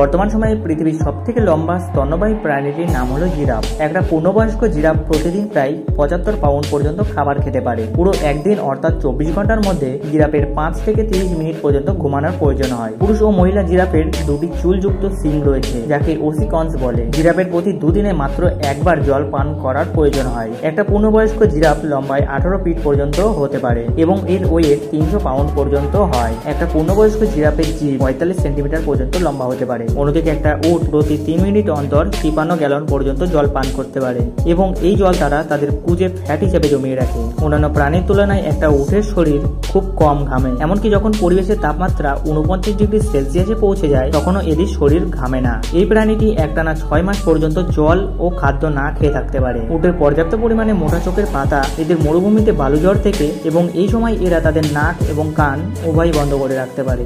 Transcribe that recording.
বর্তমান সময়ে পৃথিবীর সব থেকে লম্বা স্তন্যবাহী প্রাণীটির নাম হলো জিরাফ। একটা পূর্ণবয়স্ক জিরাফ প্রতিদিন প্রায় পঁচাত্তর পাউন্ড পর্যন্ত খাবার খেতে পারে। পুরো একদিন অর্থাৎ চব্বিশ ঘণ্টার মধ্যে জিরাফের পাঁচ থেকে তিরিশ মিনিট পর্যন্ত ঘুমানোর প্রয়োজন হয়। পুরুষ ও মহিলা জিরাফের দুটি চুলযুক্ত সিং রয়েছে, যাকে ওসিকন্স বলে। জিরাফের প্রতি দুদিনে মাত্র একবার জল পান করার প্রয়োজন হয়। একটা পূর্ণবয়স্ক জিরাফ লম্বায় আঠারো ফিট পর্যন্ত হতে পারে এবং এর ওয়েট তিনশো পাউন্ড পর্যন্ত হয়। একটা পূর্ণবয়স্ক জিরাফের জি পঁয়তাল্লিশ সেন্টিমিটার পর্যন্ত লম্বা হতে পারে। অন্যদিকে একটা উট প্রতি তিন মিনিট অন্তর তিপান্ন গ্যালন পর্যন্ত জল পান করতে পারে এবং এই জল তারা তাদের কুজে ফ্যাট হিসেবে জমিয়ে রাখে। অন্যান্য প্রাণীর তুলনায় একটা উটের শরীর খুব কম ঘামে, এমনকি যখন পরিবেশের তাপমাত্রা উনপঞ্চাশ ডিগ্রি সেলসিয়াসে পৌঁছে যায়, তখনও এদের শরীর ঘামে না। এই প্রাণীটি একটানা ছয় মাস পর্যন্ত জল ও খাদ্য না খেয়ে থাকতে পারে। উটের পর্যাপ্ত পরিমাণে মোটা চোখের পাতা এদের মরুভূমিতে বালুজড় থেকে এবং এই সময় এরা তাদের নাক এবং কান উভয় বন্ধ করে রাখতে পারে।